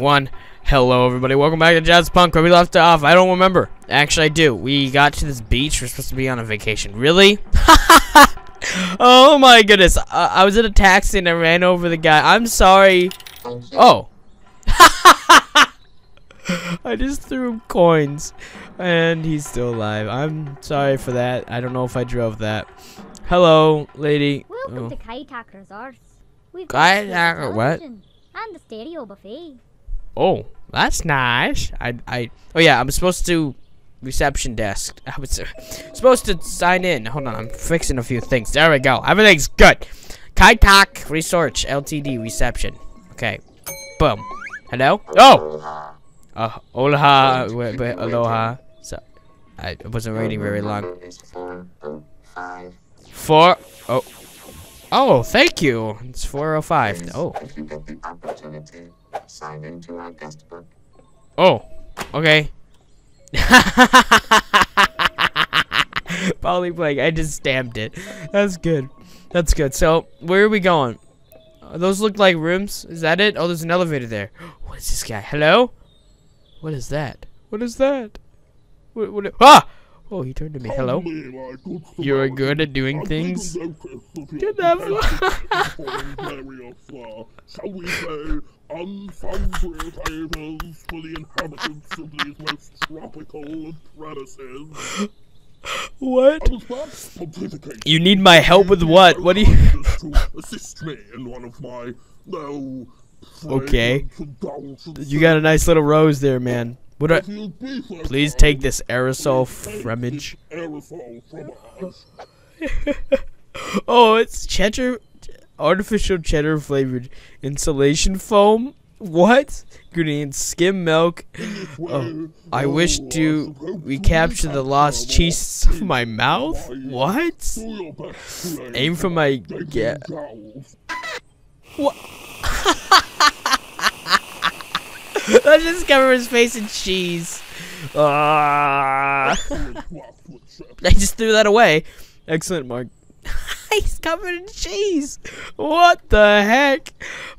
One. Hello, everybody. Welcome back to Jazzpunk. Where we left off, I don't remember. Actually, I do. We got to this beach. We're supposed to be on a vacation. Really? oh my goodness. I, I was in a taxi and I ran over the guy. I'm sorry. Oh. I just threw him coins, and he's still alive. I'm sorry for that. I don't know if I drove that. Hello, lady. Welcome Oh. to Kaitak Resorts. We've Kaitak- what? And the stereo buffet. Oh, that's nice. I, I, oh yeah, I'm supposed to reception desk. I was uh, supposed to sign in. Hold on, I'm fixing a few things. There we go. Everything's good. Kaitak Research Ltd reception. Okay. Boom. Hello? Oh! Uh, aloha. Wait, wait, aloha. So, I wasn't waiting very long. Four. Oh. Oh, thank you. It's 405. Oh. If you get the opportunity, sign into our guest book. Oh, okay. Polyblank. I just stamped it. That's good. That's good. So, where are we going? Uh, those look like rooms. Is that it? Oh, there's an elevator there. What is this guy? Hello? What is that? What is that? What? What? Ah! Oh, he turned to me. Hello? You're good at doing things. Get that Shall we say unfounded tables for the inhabitants of these most tropical premises? What? I was perhaps pontificating. You need my help with what? What do you? to assist me in one of my no. Okay. You got a nice little rose there, man. What? Are, If you'd be so please take this aerosol take this Aerosol fromage. Oh, it's cheddar, artificial cheddar flavored insulation foam. What? Ingredients: skim milk. Oh, I wish to recapture the lost cheese of my mouth. What? Aim for my get. jowls. Let's just cover his face in cheese. Ah! I just threw that away. Excellent, Mark. He's covered in cheese. What the heck?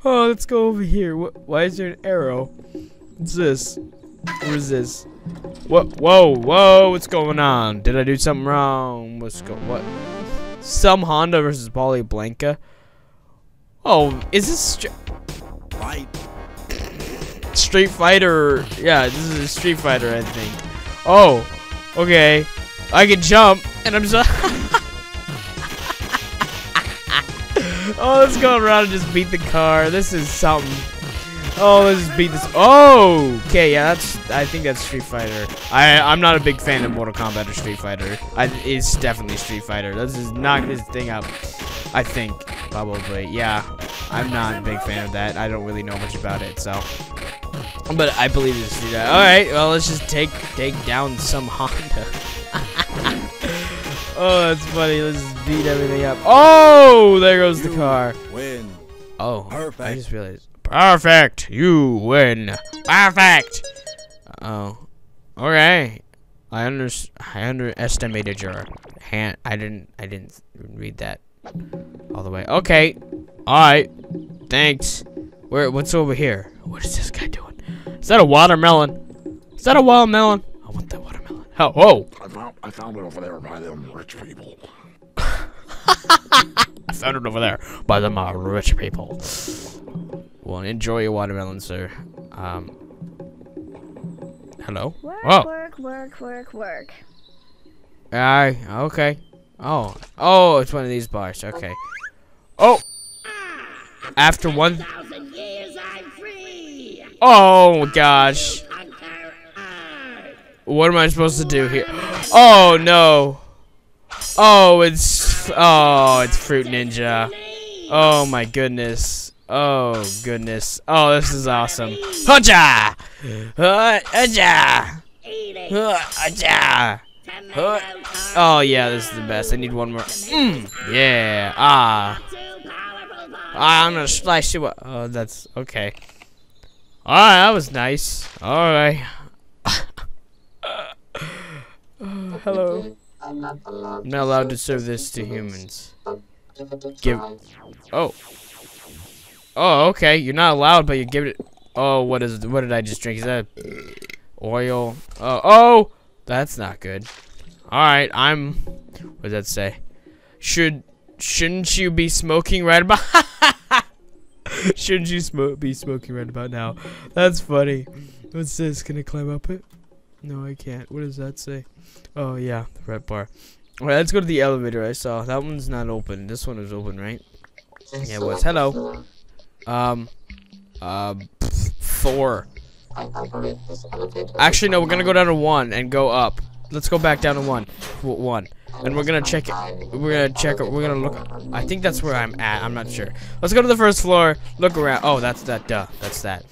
Oh, let's go over here. Wh- Why is there an arrow? What's this? What is this? What? Whoa, whoa! What's going on? Did I do something wrong? What's go? What? Some Honda versus Polly Blanca. Oh, is this str- Street Fighter? Yeah, this is a Street Fighter, I think. Oh, okay. I can jump, and I'm so. oh, let's go around and just beat the car. This is something. Oh, let's just beat this. Oh, okay, yeah, that's. I think that's Street Fighter. I I'm not a big fan of Mortal Kombat or Street Fighter. I, it's definitely Street Fighter. This is knock this thing up. I think probably. Yeah, I'm not a big fan of that. I don't really know much about it, so. But I believe it's Street. All right, well, let's just take take down some Honda. Oh, that's funny. Let's beat everything up. Oh, there goes the car. Win. Oh, perfect. I just realized. Perfect. You win. Perfect. Oh, okay. I under I underestimated your hand. I didn't I didn't read that all the way. Okay. All right. Thanks. Where? What's over here? What is this guy doing? Is that a watermelon? Is that a watermelon? I want that watermelon. Oh, whoa! I found, I found it over there by them rich people. I found it over there by them uh, rich people. Well, enjoy your watermelon, sir. Um. Hello. Work, Oh. work, work, work, work. Aye. Okay. Oh. Oh, it's one of these bars. Okay. Oh. After one. thousand years I'm free. Oh gosh. What am I supposed to do here? Oh no. Oh, it's oh, it's Fruit Ninja. Oh my goodness. Oh goodness. Oh, this is awesome. It. Uh, Haja! Oh yeah, this is the best. I need one more. Mm, yeah. Ah. I'm gonna slice you up. Oh, that's okay. Alright, that was nice. Alright. Hello. I'm not allowed I'm not allowed to serve this to humans. Give it a Give- try. Oh. Oh, okay. You're not allowed, but you give it. Oh, what is? What did I just drink? Is that oil? Oh, oh, that's not good. All right, I'm. What does that say? Should shouldn't you be smoking right about? shouldn't you smoke be smoking right about now? That's funny. What's this? Can I climb up it? No, I can't. What does that say? Oh yeah, the red bar. All right, let's go to the elevator. I saw that one's not open. This one is open, right? Yeah, it was. Hello. Um, um, four. Actually, no, we're gonna go down to one and go up. Let's go back down to one. One. And we're gonna check it. We're gonna check it. We're gonna look. I think that's where I'm at. I'm not sure. Let's go to the first floor. Look around. Oh, that's that. Duh. That's that.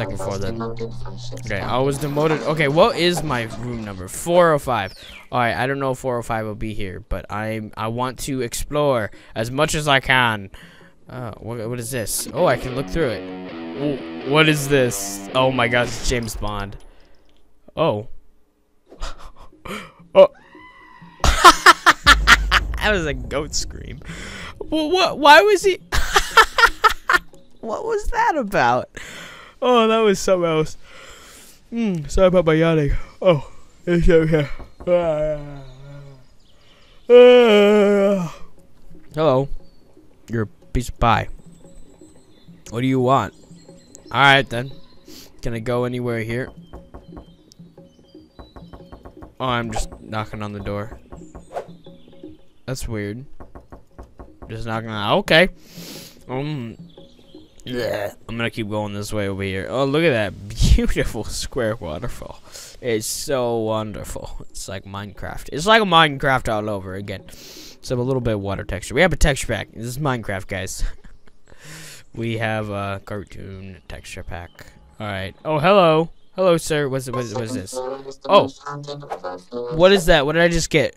Second floor then. Demoted from shift Okay, I was demoted. Okay, what is my room number? 405. All right, I don't know if 405 will be here, but I I want to explore as much as I can. Uh, what, what is this? Oh, I can look through it. Wh- What is this? Oh my gosh, it's James Bond. Oh. oh. that was a goat scream. What? what why was he? what was that about? Oh, that was something else. Hmm, sorry about my yawning. Oh, it's okay. Ah. Hello. You're a piece of pie. What do you want? Alright then. Can I go anywhere here? Oh, I'm just knocking on the door. That's weird. Just knocking on. Okay. Um. Yeah. I'm gonna keep going this way over here. Oh, look at that beautiful square waterfall. It's so wonderful. It's like Minecraft. It's like a Minecraft all over again. So a little bit of water texture. We have a texture pack. This is Minecraft, guys. we have a cartoon texture pack. All right. Oh, hello. Hello, sir. What's what, what is this? Oh. What is that? What did I just get?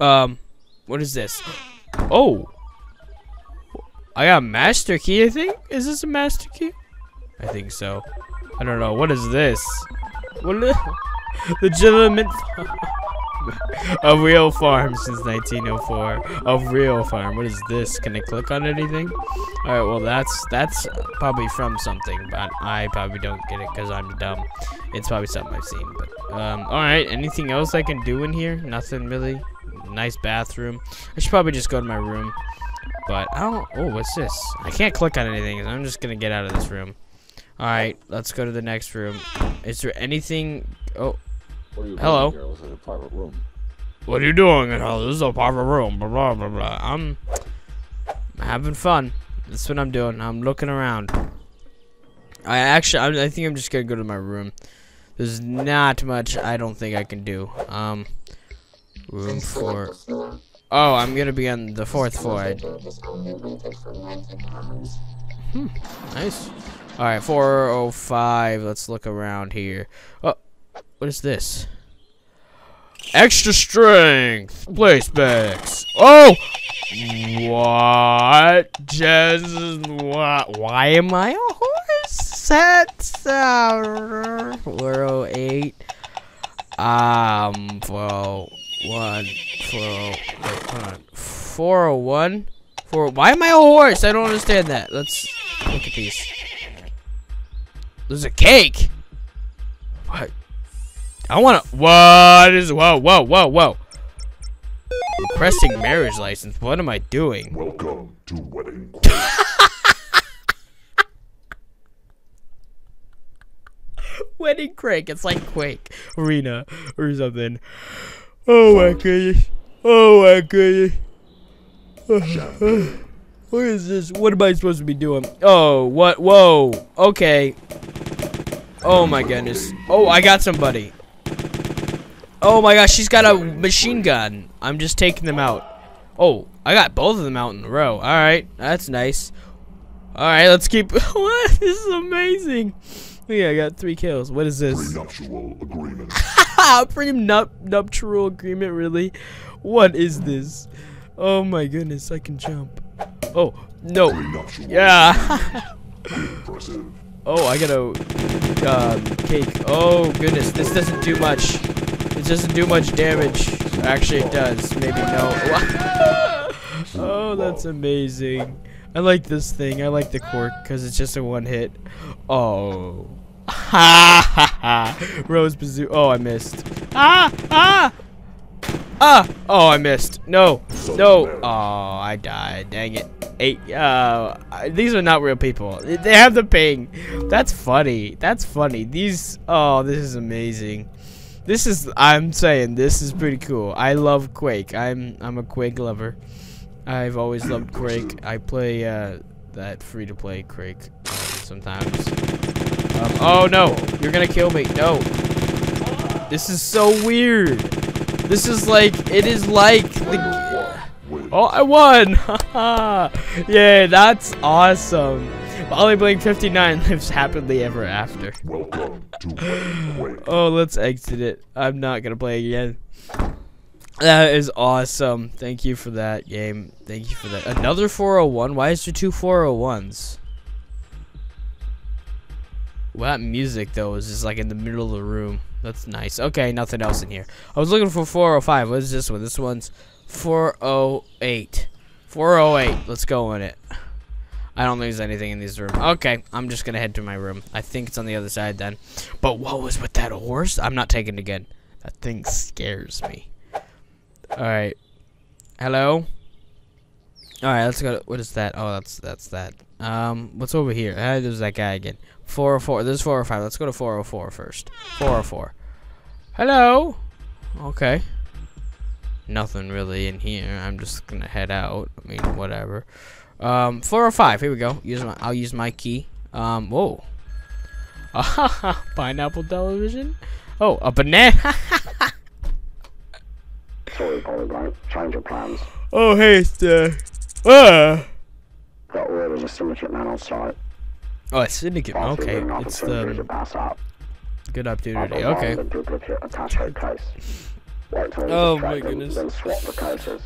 Um, what is this? Oh, I got a master key. I think. Is this a master key? I think so. I don't know. What is this? What? Is legitimate a real farm since 1904. A real farm. What is this? Can I click on anything? All right. Well, that's that's probably from something, but I probably don't get it because I'm dumb. It's probably something I've seen. But um, all right. Anything else I can do in here? Nothing really. Nice bathroom. I should probably just go to my room. But I don't. Oh, what's this? I can't click on anything. I'm just gonna get out of this room. All right. Let's go to the next room. Is there anything? Oh, What are you Hello. doing here? This is a private room. what are you doing in here? This is a private room. Blah blah blah blah. I'm having fun. That's what I'm doing. I'm looking around. I actually, I, I think I'm just gonna go to my room. There's not much I don't think I can do. Um, room Please select four. the floor. Oh, I'm gonna be on the fourth floor. I- elevator is only rated for 90 pounds. Nice. All right, 405. Let's look around here. Oh, what is this? Extra strength. Play specs. Oh, what? Just what? Why am I a horse? That's uh, 408. Um, 401. 40, wait, hold 401. For why am I a horse? I don't understand that. Let's look at these. There's a cake. What? I want to. What is? Whoa, whoa, whoa, whoa. Requesting marriage license. What am I doing? Welcome to Wedding Wedding Quake. It's like Quake Arena or something. Oh my goodness. Oh my goodness. What is this? What am I supposed to be doing? Oh, what? Whoa. Okay. Oh my goodness. Oh, I got somebody. Oh my gosh, she's got a machine gun. I'm just taking them out. Oh, I got both of them out in a row. All right, that's nice. All right, let's keep. what? This is amazing. Yeah, I got three kills. What is this? prenuptial agreement. Prenup nuptial agreement, really? What is this? Oh my goodness, I can jump. Oh, no. Yeah. Oh, I got a um, cake. Oh goodness, this doesn't do much. It doesn't do much damage. Actually, it does. Maybe no. oh, that's amazing. I like this thing. I like the cork because it's just a one hit. Oh. Ha ha ha. Rose bazoo. Oh, I missed. Ah! Ah! Ah! Oh, I missed. No. No. Oh, I died. Dang it. Eight. Uh, these are not real people. They have the ping. That's funny. That's funny. These. Oh, this is amazing. This is. I'm saying this is pretty cool. I love Quake. I'm. I'm a Quake lover. I've always loved Quake. I play uh, that free-to-play Quake sometimes. Um, oh no! You're gonna kill me. No. This is so weird. This is like. It is like the. Oh, I won! Yeah, that's awesome. Molly Blink 59 lives happily ever after. Welcome to Oh, let's exit it. I'm not gonna play again. That is awesome. Thank you for that game. Thank you for that. Another 401? Why is there two 401s? Well, that music, though, is just like in the middle of the room. That's nice. Okay, nothing else in here. I was looking for 405. What is this one? This one's 408. 408. Let's go in it. I don't there's anything in this room. Okay, I'm just gonna head to my room. I think it's on the other side then. But what was with that horse? I'm not taking it again. That thing scares me. Alright. Hello? Alright, let's go. To, what is that? Oh, that's that's that. Um, what's over here? Ah, there's that guy again. 404. There's 405. Let's go to 404 first. 404. Hello? Okay. Nothing really in here. I'm just gonna head out. I mean, whatever. Um, 405. Here we go. Use my. I'll use my key. Um. Whoa. Pineapple television. Oh, a banana. Sorry, Polyglot. Change your plans. oh, hey, sir. Ah. Got word of a syndicate man on site. Oh, it's syndicate. Okay, it's the good I've opportunity. Okay. the duplicate attache case. Wait till Oh my goodness. Swap the cases.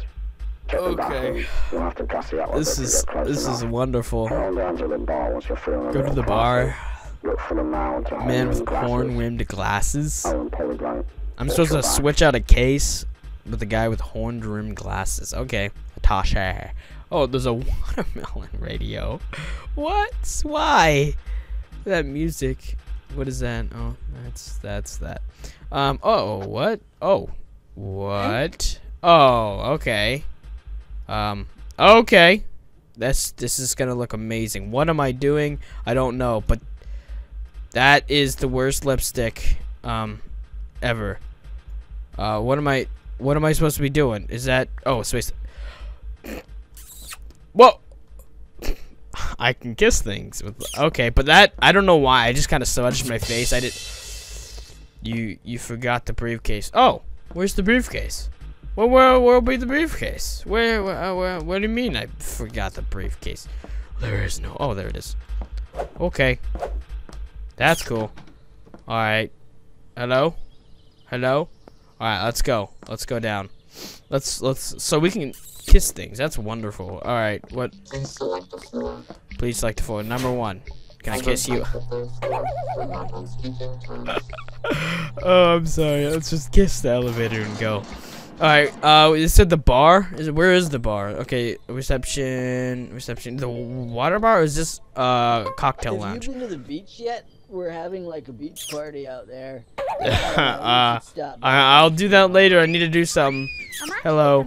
Okay. bathrooms. You'll have to gas it out This is this is wonderful. Head on down to the bar once you're feeling a Go to the bar. Look for the man with horn-rimmed glasses. Oh, and Polyglot. I'm supposed to switch out a case with the guy with horn-rimmed glasses. Okay, Tasha. Oh, there's a watermelon radio. What? Why? That music. What is that? Oh, that's that's that. Um. Oh, what? Oh, what? Oh, okay. Um. Okay. That's this is gonna look amazing. What am I doing? I don't know, but that is the worst lipstick um ever. Uh, what am I? What am I supposed to be doing? Is that? Oh, space. Whoa. I can kiss things with. Okay, but that I don't know why. I just kind of smudged my face. I did. You you forgot the briefcase. Oh, where's the briefcase? Well, where where'll be the briefcase? Where where, uh, where what do you mean I forgot the briefcase? There is no. Oh, there it is. Okay. That's cool. All right. Hello. Hello. All right, let's go. Let's go down. Let's let's so we can kiss things. That's wonderful. All right. What? Please select the floor. Please select the floor. Number one. Can I kiss you? The third floor. We're not on speaking terms. Oh, I'm sorry. Let's just kiss the elevator and go. All right. Uh, it said the bar. Is it, where is the bar? Okay, reception. Reception. The water bar or is this uh cocktail Have lounge? you been to the beach yet? We're having like a beach party out there. uh, Stop. I, I'll do that later. I need to do something. I'm Hello.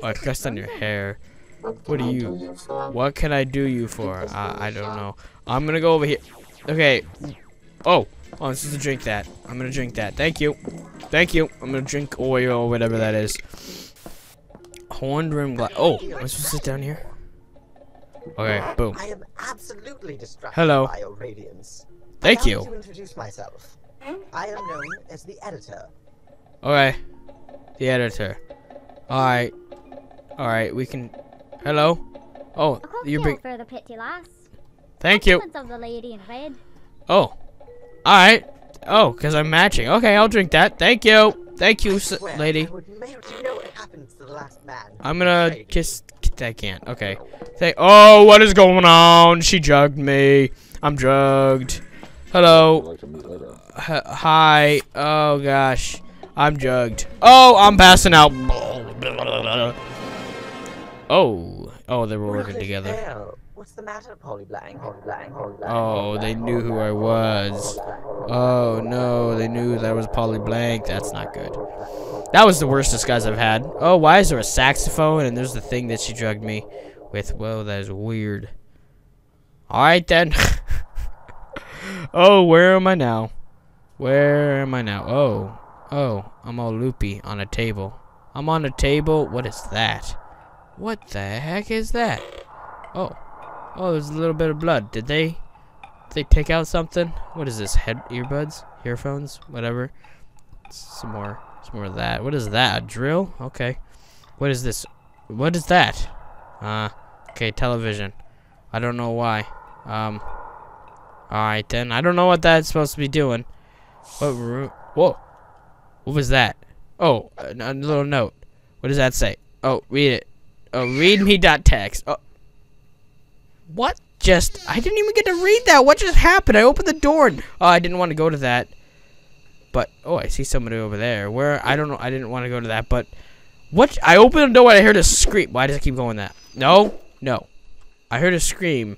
From Edinburgh. Oh, I pressed on your hair. What What can do I you- do? What can I do you for? Uh, I don't know. I'm gonna go over here. Okay. Oh. Oh, this is to drink that. I'm gonna drink that. Thank you. Thank you. I'm gonna drink oil or whatever that is. Horned rim glass. Oh, am I supposed to sit down here? Okay, boom. I am absolutely distracted Hello. by your radiance. Thank Allow you. to introduce myself. I am known as the editor. Okay. The editor. Alright. Alright, we can. Hello? Oh, you're big. for the pretty lass. Thank you. Of the lady in red. Oh. Alright. Oh, because I'm matching. Okay, I'll drink that. Thank you. Thank you, s- Swear lady. I would marry. Do you know what happened to the last man? I'm gonna kiss. I can't. Okay. Say, oh, what is going on? She drugged me. I'm drugged. Hello. H- hi. Oh gosh. I'm drugged. Oh, I'm passing out. Oh. Oh, they were working together. hell. What's the matter, Polyblank? Polly Blank, Polyblank. Oh, they knew who I was. Oh no, they knew that I was Polyblank. That's not good. That was the worst disguise I've had. Oh, why is there a saxophone and there's the thing that she drugged me with? Whoa, that is weird. Alright then. oh, where am I now? Where am I now? Oh, oh, I'm all loopy on a table. I'm on a table. What is that? What the heck is that? Oh, oh, there's a little bit of blood. Did they, did they take out something? What is this? Head earbuds, earphones, whatever. Some more, some more of that. What is that? A drill? Okay. What is this? What is that? Uh, okay, television. I don't know why. Um. Alright then. I don't know what that's supposed to be doing. What? Whoa. What was that? Oh, a, a little note. What does that say? Oh, read it. Oh, read me dot text. Oh. What just? I didn't even get to read that. What just happened? I opened the door. And, oh, I didn't want to go to that. But oh, I see somebody over there. Where? I don't know. I didn't want to go to that. But what? I opened the door and I heard a scream. Why does it keep going that? No, no. I heard a scream,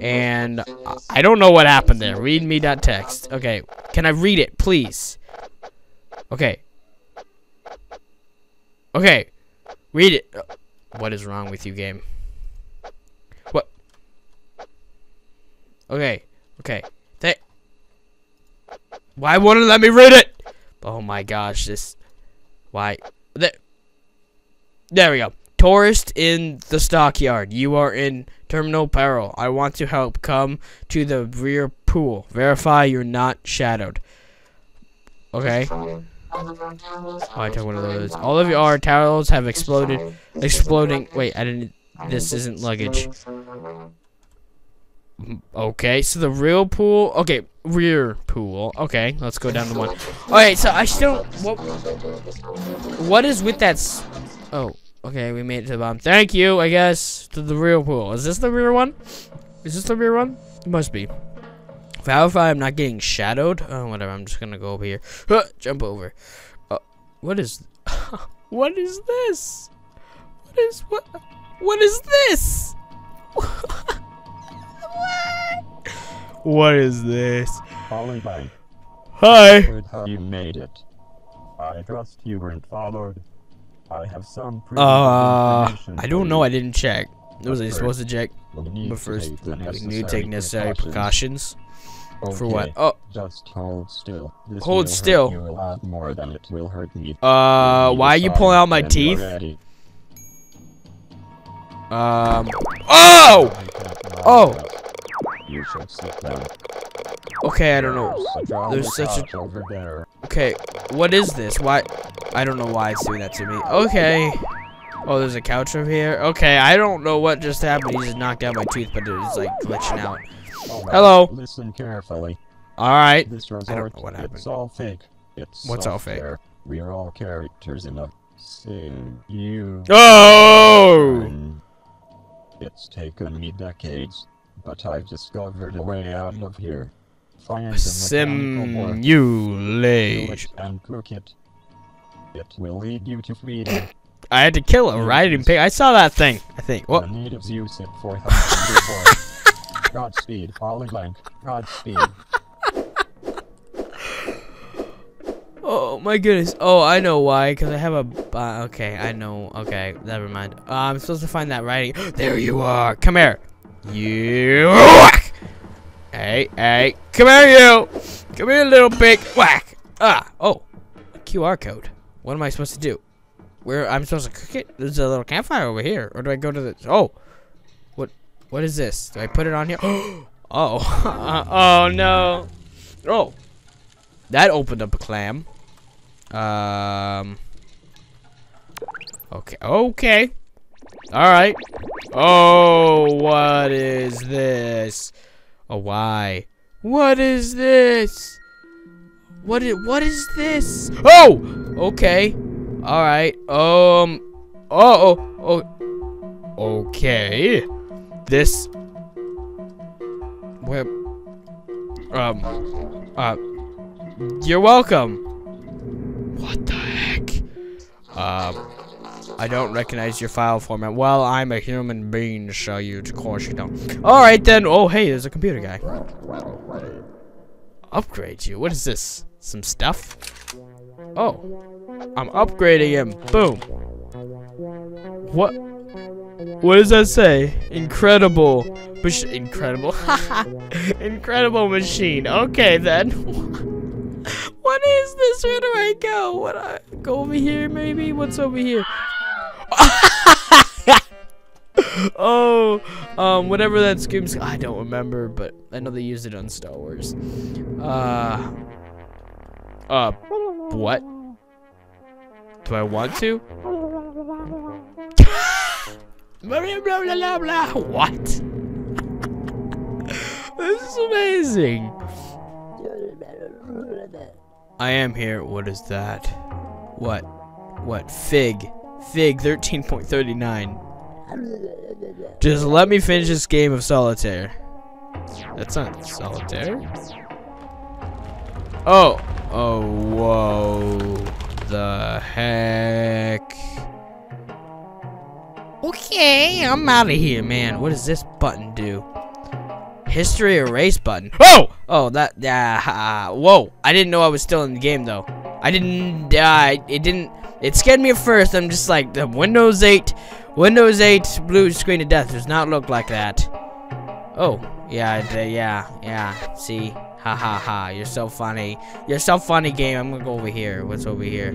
and I- don't know what happened there. Read me dot text. Okay, can I read it, please? Okay. Okay, read it. What is wrong with you, game? What? Okay, okay. They. Why wouldn't let me read it? Oh my gosh, this. Why? There. There we go. Tourist in the stockyard. You are in terminal peril. I want to help. Come to the rear pool. Verify you're not shadowed. Okay. Oh, I took one of those. All of your towels have exploded. Exploding. Wait, I didn't. This isn't luggage. Okay, so the real pool. Okay, rear pool. Okay, let's go down to one. All right, so I still. What? What is with that? Oh, okay, we made it to the bottom. Thank you, I guess, to the real pool. Is this the rear one? Is this the rear one? It must be. Verify I'm not getting shadowed. Oh, whatever. I'm just gonna go over here. Huh, jump over. Uh, what is? what is this? What is what? What is this? what? What is this? Polyblank, Hi. you made it. I trust you weren't followed. I have some proof Uh, information I don't know. I didn't check. It was I supposed to check? But first, take the we need to take necessary precautions. precautions. For what? Oh, Just hold still. This Hold still. you a lot more than it will hurt me. uh, why are you pulling out my teeth? Um. Oh! I can't lie Oh! You should sit down. Okay, I don't know. There's a drawing There's such a- couch over there. Okay, what is this? Why? I don't know why it's doing that to me. Okay. Oh, there's a couch over here. Okay, I don't know what just happened. He just knocked out my tooth, but it's like glitching out. Oh, right, Hello. Listen carefully. All right. This resort, what happened. it's all fake. It's What's all fake? We are all characters in a sing you. Oh! It's taken me decades, but I've discovered a way out of here. Find a mechanical work, do Simulate. it, and cook it. It will lead you to freedom. I had to kill him, right? I. I saw that thing. I think. What? The natives use it for hunting. Godspeed, Polyblank. Godspeed. Oh my goodness. Oh, I know why. Cause I have a. Uh, okay, I know. Okay, never mind. Uh, I'm supposed to find that writing. there you are. Come here. You. Whack. Hey, hey. Come here, you. Come here, little pig. Whack. Ah. Oh. QR code. What am I supposed to do? Where I'm supposed to cook it? There's a little campfire over here. Or do I go to the? Oh. What? Is this? Do I put it on here? oh. oh no. Oh. That opened up a clam. Um. Okay. Okay. All right. Oh, what is this? Oh, why? What is this? What is what is this? Oh. Okay. All right. Um. Oh. Oh. Oh. Okay. This. Where? Um. Uh. You're welcome. What the heck? Um. I don't recognize your file format. Well, I'm a human being, so you, of course you don't. Alright then. Oh, hey, there's a computer guy. Upgrade you. What is this? Some stuff? Oh. I'm upgrading him. Boom. What? What does that say? Incredible. Mach incredible. incredible machine. Okay then. what is this? Where do I go? What I go over here maybe? What's over here? oh, um, whatever that screams. I don't remember, but I know they used it on Star Wars. Uh, uh, what? Do I want to? Blah, blah, blah, blah, blah. What? this is amazing. I am here. What is that? What? What? Fig. Fig 13.39. Just let me finish this game of solitaire. That's not solitaire. Oh. Oh, whoa. The heck? Okay, I'm out of here, man. What does this button do? History erase button. Oh! Oh, that, yeah, uh, whoa. I didn't know I was still in the game, though. I didn't, uh, it didn't, it scared me at first. I'm just like, the Windows 8, Windows 8 blue screen of death does not look like that. Oh, yeah, yeah, yeah, see? Ha ha ha, you're so funny. You're so funny, game. I'm gonna go over here. What's over here?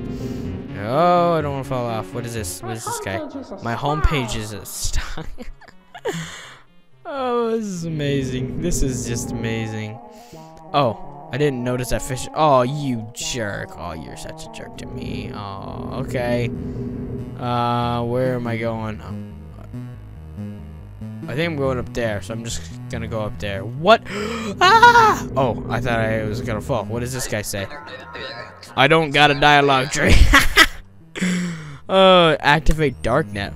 Oh, I don't wanna fall off. What is this? What is this guy? My homepage is a stuck. oh, this is amazing. This is just amazing. Oh, I didn't notice that fish. Oh, you jerk. Oh, you're such a jerk to me. Oh, okay. Uh, where am I going? I think I'm going up there, so I'm just gonna go up there. What? ah! Oh, I thought I was gonna fall. What does this guy say? I don't got a dialogue tree. uh, activate darknet.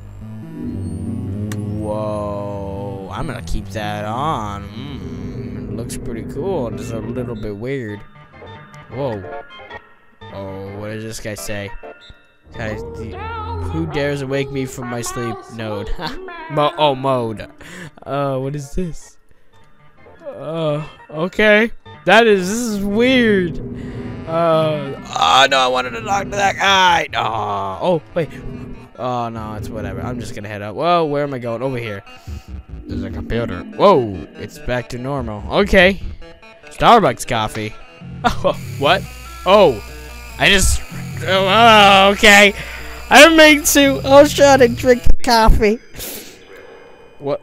Whoa, I'm gonna keep that on. Mm, looks pretty cool. Just a little bit weird. Whoa. Oh, what does this guy say? Guys, who dares awake me from my sleep? Node. Mo oh, mode. Uh, what is this? Uh, okay. That is, this is weird. Uh, oh no, I wanted to talk to that guy. Oh, oh, wait. Oh no, it's whatever. I'm just gonna head up. Whoa, where am I going? Over here. There's a computer. Whoa, it's back to normal. Okay. Starbucks coffee. Oh, what? Oh, I just. Oh, okay. I didn't mean to. I'll trying to drink the coffee. What?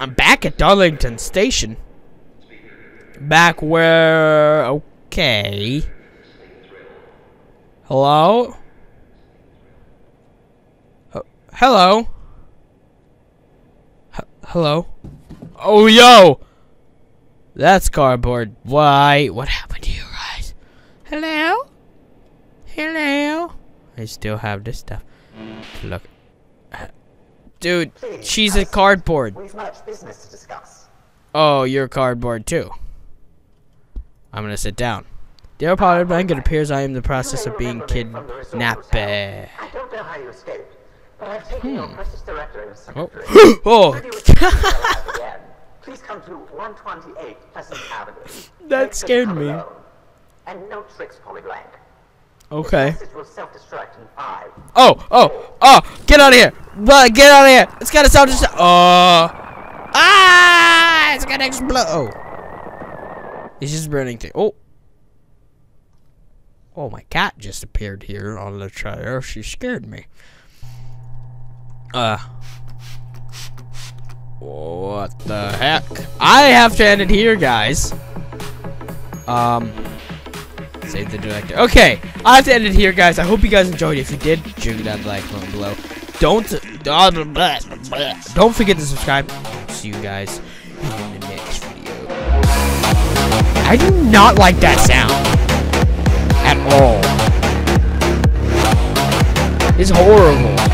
I'm back at Darlington Station. Back where... Okay. Hello? Uh, hello? H hello? Oh, yo! That's cardboard. Why? What happened to you guys? Hello? Hello? I still have this stuff. Look. Dude, she's a cardboard. We've much business to discuss. Oh, you're cardboard too. I'm gonna sit down. Dear Potter Bank, it appears I am in the process of being kidnapped. I don't know how you escaped, but I've taken your hmm. precious director and oh. secretary. oh! Should you wish to be alive again, Please come to 128 Pleasant Avenue. That scared me. And no tricks, Polyblank. Okay. This message will self-destruct in five. Oh, oh, oh! Get out of here! But get out of here! It's gotta self destruct. Oh! Ah! It's gonna explode! Oh. It's just burning thing. Oh. Oh, my cat just appeared here on the chair. She scared me. Uh. What the heck? I have to end it here, guys. Um. Save the director. Okay, I have to end it here, guys. I hope you guys enjoyed. If you did, jiggle that like button below. Don't don't forget to subscribe. See you guys in the next video. I do not like that sound at all. It's horrible.